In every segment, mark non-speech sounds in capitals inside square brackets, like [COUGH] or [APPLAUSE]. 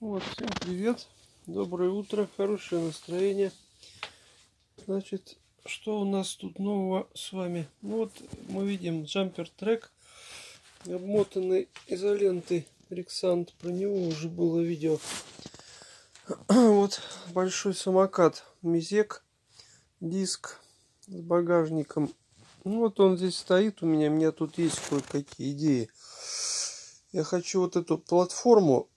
Вот, всем привет, доброе утро, хорошее настроение. Значит, что у нас тут нового с вами? Ну вот, мы видим джампер трек, обмотанный изолентой Рексант, про него уже было видео. [CLEARS THROAT] Вот большой самокат Мизек, диск с багажником. Ну вот он здесь стоит у меня, у меня тут есть кое-какие идеи. Я хочу вот эту платформу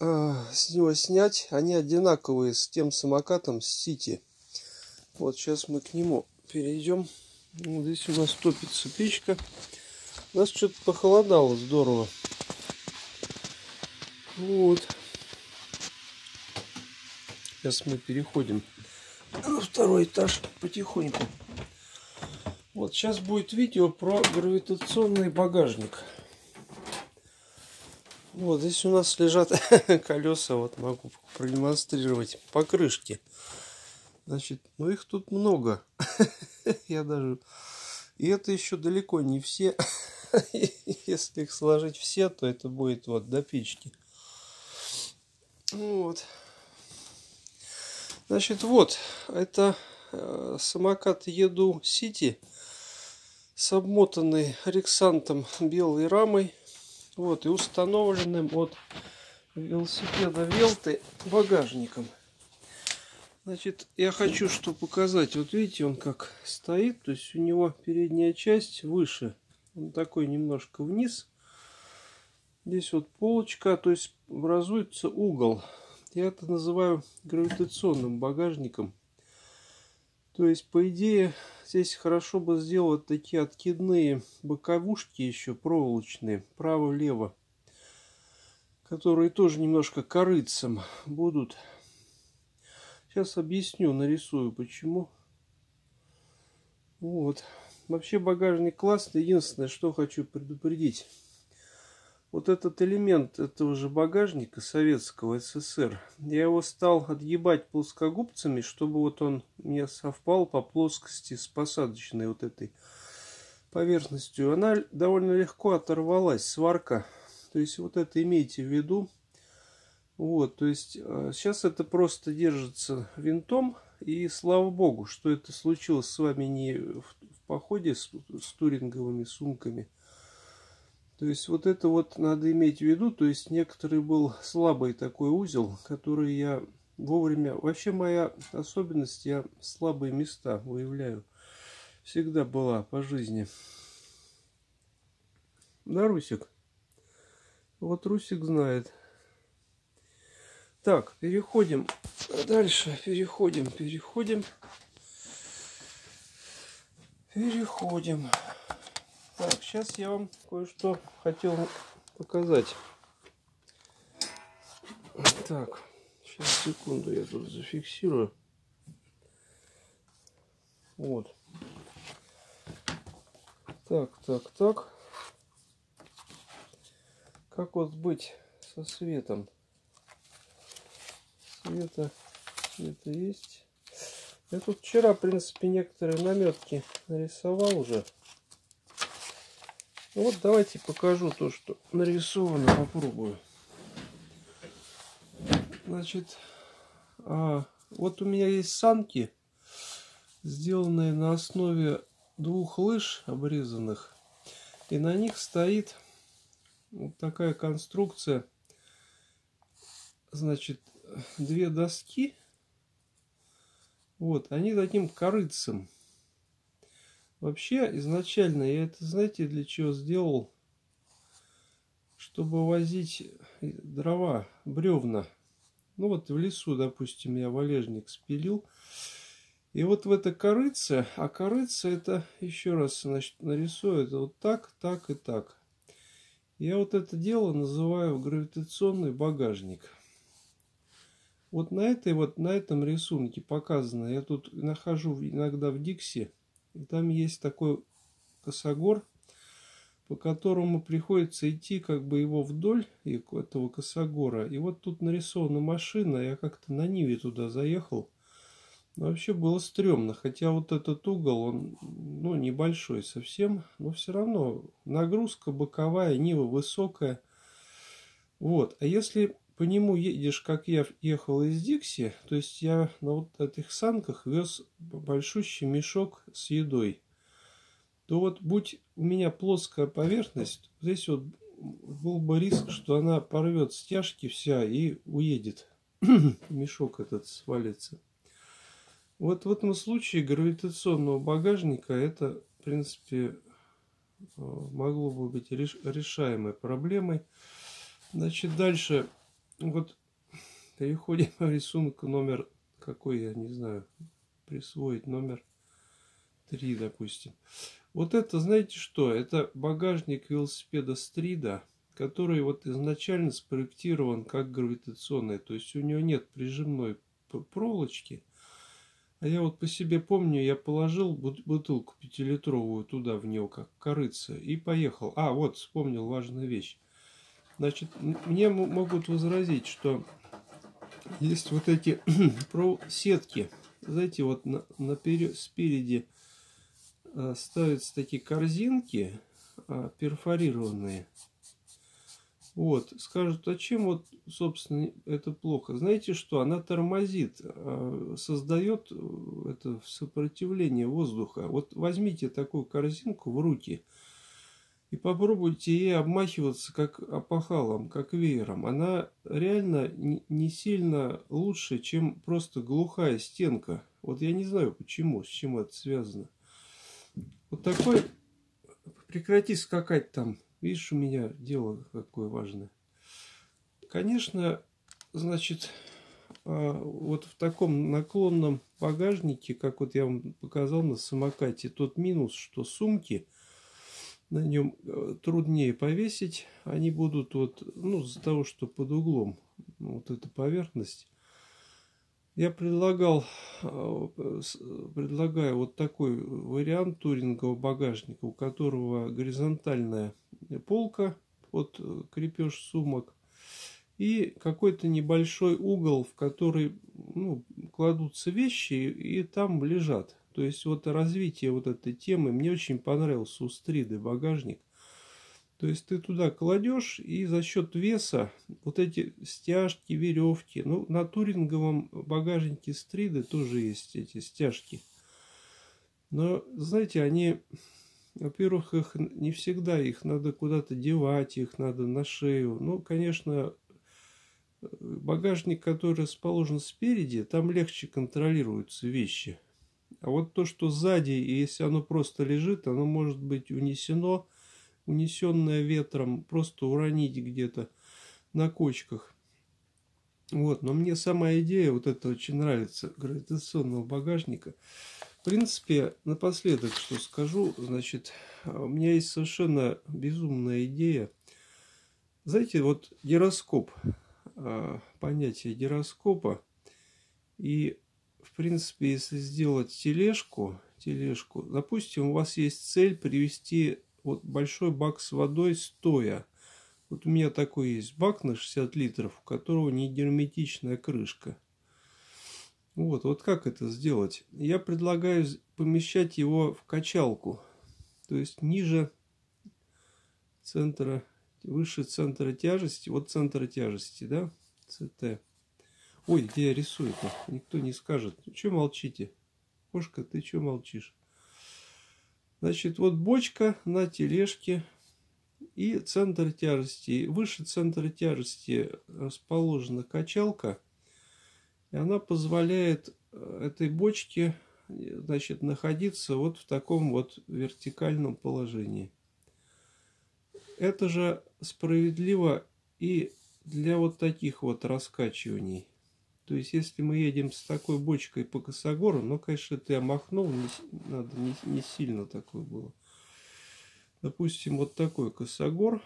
э, с него снять. Они одинаковые с тем самокатом, Сити. Вот сейчас мы к нему перейдем. Вот здесь у нас топится печка. У нас что-то похолодало здорово. Вот. Сейчас мы переходим на второй этаж потихоньку. Вот сейчас будет видео про гравитационный багажник. Вот здесь у нас лежат [LAUGHS] колеса, вот могу продемонстрировать, покрышки. Значит, ну их тут много. [LAUGHS] Я даже... И это еще далеко не все. [LAUGHS] Если их сложить все, то это будет вот до печки. Вот. Значит, вот, это э, самокат Еду Сити с обмотанной рексантом белой рамой. Вот, и установленным от велосипеда Велты багажником. Значит, я хочу что показать. Вот видите, он как стоит. То есть у него передняя часть выше. Он такой немножко вниз. Здесь вот полочка, то есть образуется угол. Я это называю гравитационным багажником. То есть, по идее, здесь хорошо бы сделать такие откидные боковушки еще проволочные, право-лево, которые тоже немножко корыцем будут. Сейчас объясню, нарисую почему. Вот. Вообще багажник классный. Единственное, что хочу предупредить вот этот элемент этого же багажника советского СССР, я его стал отъебать плоскогубцами, чтобы вот он мне совпал по плоскости с посадочной вот этой поверхностью. Она довольно легко оторвалась, сварка. То есть вот это имейте в виду. Вот, то есть сейчас это просто держится винтом. И слава богу, что это случилось с вами не в, в походе с, с туринговыми сумками, то есть вот это вот надо иметь в виду. То есть некоторый был слабый такой узел, который я вовремя... Вообще моя особенность, я слабые места выявляю. Всегда была по жизни. Да, Русик? Вот Русик знает. Так, переходим дальше. Переходим, переходим. Переходим. Так, сейчас я вам кое-что хотел показать. Так, сейчас секунду я тут зафиксирую. Вот. Так, так, так. Как вот быть со светом? Света, света есть. Я тут вчера, в принципе, некоторые наметки нарисовал уже. Ну вот давайте покажу то, что нарисовано, попробую. Значит, а, вот у меня есть санки, сделанные на основе двух лыж обрезанных. И на них стоит вот такая конструкция. Значит, две доски. Вот, они таким корыцем Вообще, изначально я это, знаете, для чего сделал? Чтобы возить дрова, бревна. Ну вот в лесу, допустим, я валежник спилил. И вот в это корыце, а корыце это, еще раз значит, нарисую, это вот так, так и так. Я вот это дело называю гравитационный багажник. Вот на этой вот, на этом рисунке показано, я тут нахожу иногда в Дикси, и там есть такой косогор, по которому приходится идти как бы его вдоль этого косогора. И вот тут нарисована машина, я как-то на Ниве туда заехал. Но вообще было стрёмно, хотя вот этот угол, он ну, небольшой совсем, но все равно нагрузка боковая, Нива высокая. Вот, а если по нему едешь, как я ехал из Дикси, то есть я на вот этих санках вез большущий мешок с едой, то вот будь у меня плоская поверхность, здесь вот был бы риск, что она порвет стяжки вся и уедет. [CLEARS THROAT] Мешок этот свалится. Вот в этом случае гравитационного багажника это, в принципе, э, могло бы быть решаемой проблемой. Значит, дальше вот переходим [LAUGHS] к рисунку номер какой, я не знаю, присвоить номер 3, допустим. Вот это, знаете что, это багажник велосипеда Стрида, который вот изначально спроектирован как гравитационный, то есть у него нет прижимной проволочки. А я вот по себе помню, я положил бутылку пятилитровую туда в нее, как корыца, и поехал. А, вот, вспомнил важную вещь. Значит, мне могут возразить, что есть вот эти [CLEARS THROAT] сетки. Знаете, вот на, наперед, спереди а, ставятся такие корзинки а, перфорированные. Вот, скажут, а чем вот, собственно, это плохо? Знаете что, она тормозит, а, создает э, это сопротивление воздуха. Вот возьмите такую корзинку в руки – и попробуйте ей обмахиваться как опахалом, как веером. Она реально не сильно лучше, чем просто глухая стенка. Вот я не знаю почему, с чем это связано. Вот такой, прекрати скакать там. Видишь, у меня дело какое важное. Конечно, значит, а, вот в таком наклонном багажнике, как вот я вам показал на самокате, тот минус, что сумки – на нем э, труднее повесить. Они будут вот, ну, из-за того, что под углом вот эта поверхность. Я предлагал, э, предлагаю вот такой вариант турингового багажника, у которого горизонтальная полка под э, крепеж сумок и какой-то небольшой угол, в который ну, кладутся вещи и там лежат. То есть вот развитие вот этой темы мне очень понравился у стриды багажник. То есть ты туда кладешь и за счет веса вот эти стяжки, веревки. Ну, на туринговом багажнике стриды тоже есть эти стяжки. Но, знаете, они, во-первых, их не всегда, их надо куда-то девать, их надо на шею. Ну, конечно, багажник, который расположен спереди, там легче контролируются вещи. А вот то, что сзади, если оно просто лежит, оно может быть унесено, унесенное ветром, просто уронить где-то на кочках. Вот, но мне сама идея вот это очень нравится, гравитационного багажника. В принципе, напоследок, что скажу, значит, у меня есть совершенно безумная идея. Знаете, вот гироскоп, а, понятие гироскопа и в принципе, если сделать тележку, тележку, допустим, у вас есть цель привести вот большой бак с водой стоя. Вот у меня такой есть бак на 60 литров, у которого не герметичная крышка. Вот, вот как это сделать? Я предлагаю помещать его в качалку. То есть ниже центра, выше центра тяжести, вот центра тяжести, да, ЦТ. Ой, где я рисую-то? Никто не скажет. Что молчите? Кошка, ты что молчишь? Значит, вот бочка на тележке и центр тяжести. Выше центра тяжести расположена качалка. И она позволяет э, этой бочке значит, находиться вот в таком вот вертикальном положении. Это же справедливо и для вот таких вот раскачиваний. То есть, если мы едем с такой бочкой по косогору, ну, конечно, ты омахнул, не, надо не, не сильно такое было. Допустим, вот такой косогор.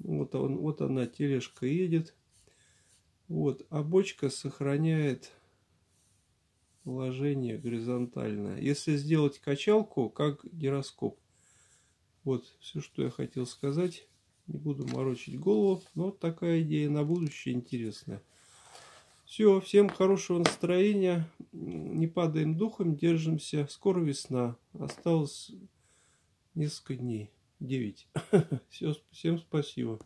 Вот, он, вот она, тележка едет. Вот, а бочка сохраняет положение горизонтальное. Если сделать качалку, как гироскоп. Вот, все, что я хотел сказать. Не буду морочить голову, но такая идея на будущее интересная. Все, всем хорошего настроения. Не падаем духом, держимся. Скоро весна. Осталось несколько дней. Девять. [LAUGHS] Все, всем спасибо.